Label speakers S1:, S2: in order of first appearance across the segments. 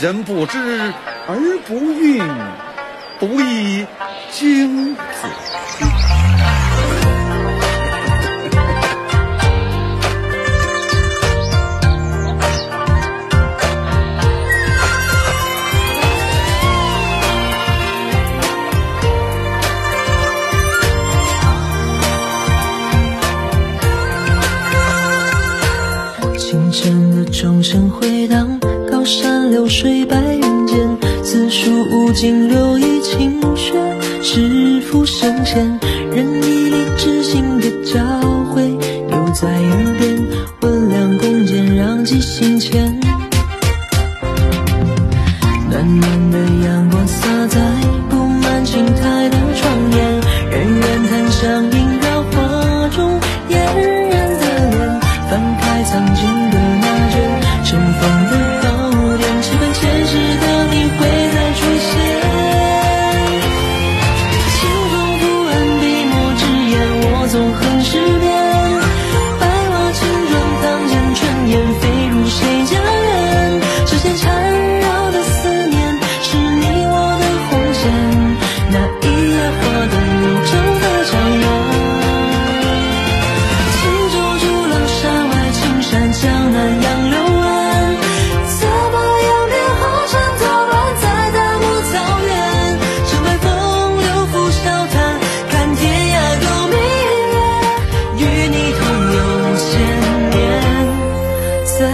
S1: 人不知而不愠不亦君子心
S2: 倾城的钟声回水白云间，此书无尽留意清泉，诗赋生前，任你立志
S3: 心
S2: 的家。总和。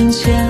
S2: 眼前。